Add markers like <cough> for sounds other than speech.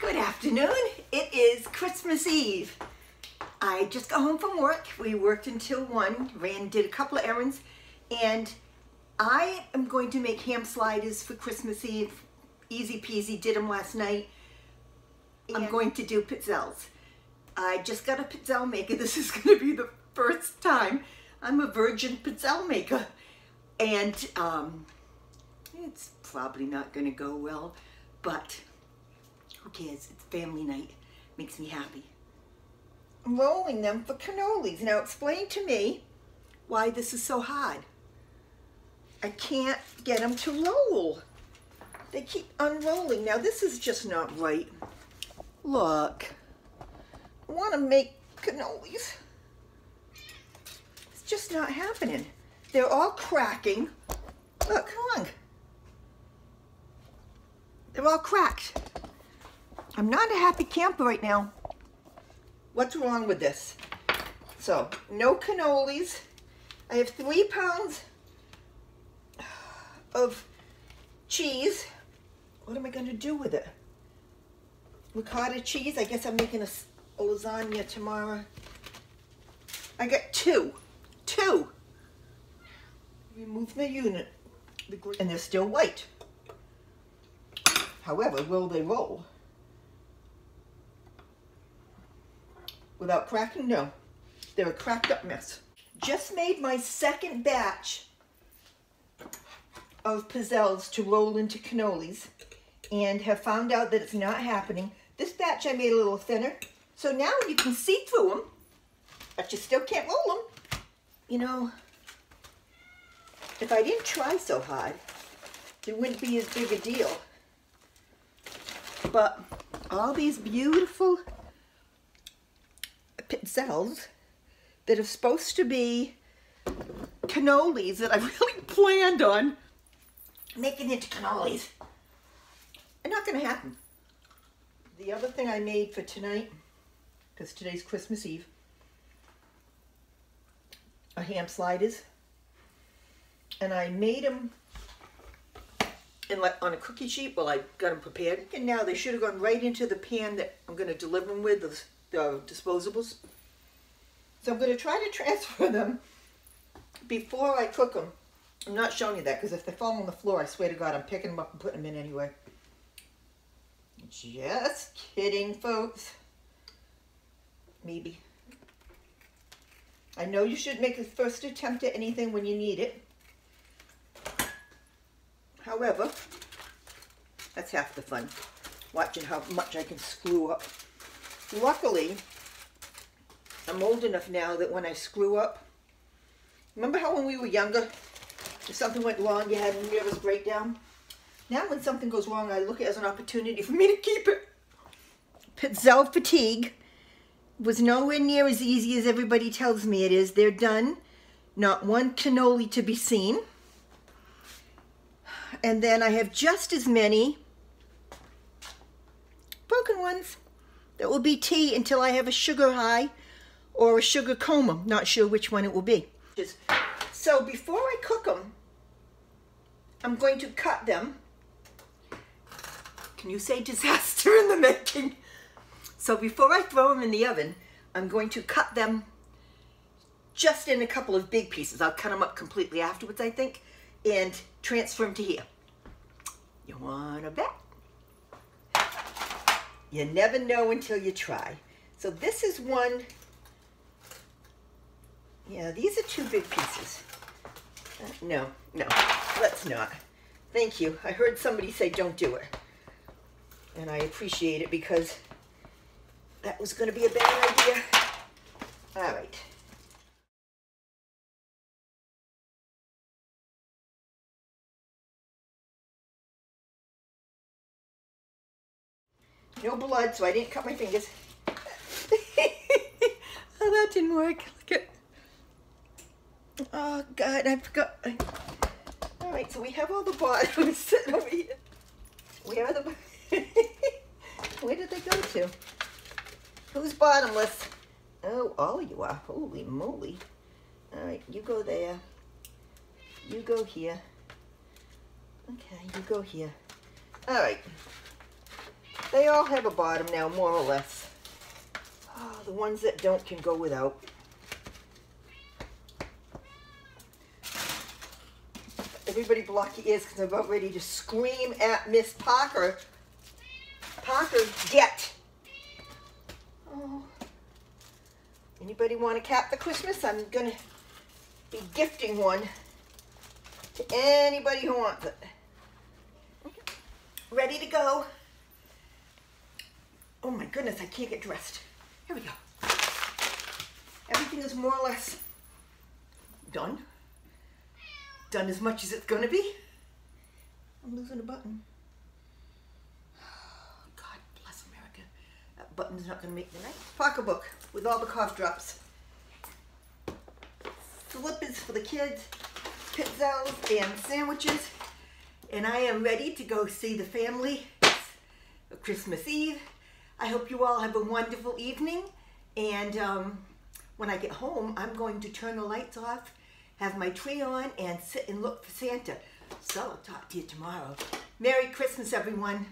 Good afternoon. It is Christmas Eve. I just got home from work. We worked until 1, ran, did a couple of errands, and I am going to make ham sliders for Christmas Eve. Easy peasy, did them last night. I'm going to do pizzelles. I just got a pizzelle maker. <laughs> This is going to be the first time I'm a virgin pizzelle maker. And um, it's probably not going to go well, but who cares? It's family night. Makes me happy. Rolling them for cannolis. Now explain to me why this is so hard. I can't get them to roll. They keep unrolling. Now this is just not right. Look, I want to make cannolis. It's just not happening. They're all cracking. Look, come on. They're all cracked. I'm not a happy camper right now. What's wrong with this? So, no cannolis. I have three pounds of cheese. What am I going to do with it? Ricotta cheese. I guess I'm making a, a lasagna tomorrow. I got two. Two. Remove the unit. And they're still white. However, will they roll? Without cracking? No. They're a cracked up mess. Just made my second batch of pizzelles to roll into cannolis and have found out that it's not happening. This batch I made a little thinner. So now you can see through them, but you still can't roll them. You know, if I didn't try so hard, it wouldn't be as big a deal. But all these beautiful pizzelles that are supposed to be cannolis that I <laughs> really planned on making into cannolis are not going to happen. The other thing I made for tonight, because today's Christmas Eve, are ham sliders. And I made them in like on a cookie sheet while I got them prepared. And now they should have gone right into the pan that I'm going to deliver them with, the, the disposables. So I'm going to try to <laughs> transfer them before I cook them. I'm not showing you that because if they fall on the floor, I swear to God, I'm picking them up and putting them in anyway. Just kidding, folks. Maybe. I know you should make a first attempt at anything when you need it. However, that's half the fun, watching how much I can screw up. Luckily, I'm old enough now that when I screw up, remember how when we were younger, if something went wrong, you had a nervous breakdown? Now when something goes wrong, I look at it as an opportunity for me to keep it. Pizzelle fatigue was nowhere near as easy as everybody tells me it is. They're done. Not one cannoli to be seen. And then I have just as many broken ones that will be tea until I have a sugar high or a sugar coma. Not sure which one it will be. So before I cook them, I'm going to cut them. Can you say <laughs> disaster in the making? So before I throw them in the oven, I'm going to cut them just in a couple of big pieces. I'll cut them up completely afterwards, I think, and transfer them to here. You want to bet? You never know until you try. So this is one, yeah, these are two big pieces. Uh, no, no, let's not. Thank you. I heard somebody say don't do it. And I appreciate it because that was going to be a bad idea. All right. No blood, so I didn't cut my fingers. <laughs> oh, that didn't work. Look at. Oh God, I forgot. All right, so we have all the bottoms sitting over here. Where are the? <laughs> Where did they go to? Who's bottomless? Oh, all of you are. Holy moly! All right, you go there. You go here. Okay, you go here. All right. They all have a bottom now, more or less. Oh, the ones that don't can go without. Everybody block your ears because I'm about ready to scream at Miss Parker. Parker, get! Oh. Anybody want to cap the Christmas? I'm going to be gifting one to anybody who wants it. Ready to go. Oh my goodness, I can't get dressed. Here we go. Everything is more or less done. Done as much as it's gonna be. I'm losing a button. <sighs> God bless America. That button's not gonna make the night. Pocketbook with all the cough drops. Slippers for the kids, pizzas and sandwiches. And I am ready to go see the family Christmas Eve. I hope you all have a wonderful evening. And um, when I get home, I'm going to turn the lights off, have my tree on, and sit and look for Santa. So I'll talk to you tomorrow. Merry Christmas, everyone.